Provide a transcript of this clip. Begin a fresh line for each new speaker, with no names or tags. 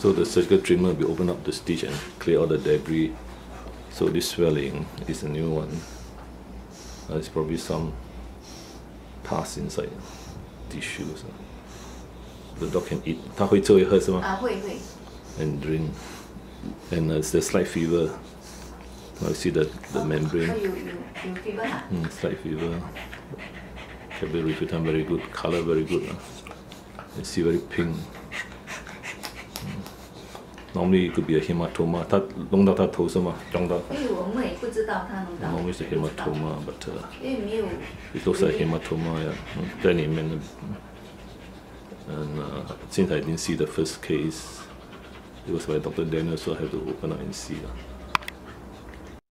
So the surgical treatment will open up the stitch and clear all the debris. So this swelling is a new one. Uh, it's probably some pus inside tissues. The dog can eat. 它会吃会喝是吗？
啊，会会。
And drink. And uh, it's the slight fever. Now you see the, the
哦
membrane.
有有有 fever 啊？
Mm, slight fever. Capillary filtration very good. Color very good. Uh. You see very pink. Mm. Normally it could be a hematoma. 它弄到它头是吗？撞到。
因为我们也不知道他弄到。
Normally it's a
不知道
hematoma, but uh,
因为没有。
it looks like hematoma. Yeah. Mm, 在里面的。And uh, since I didn't see the first case, it was by Dr. Daniel, so I have to open up and see. Uh.